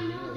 I know.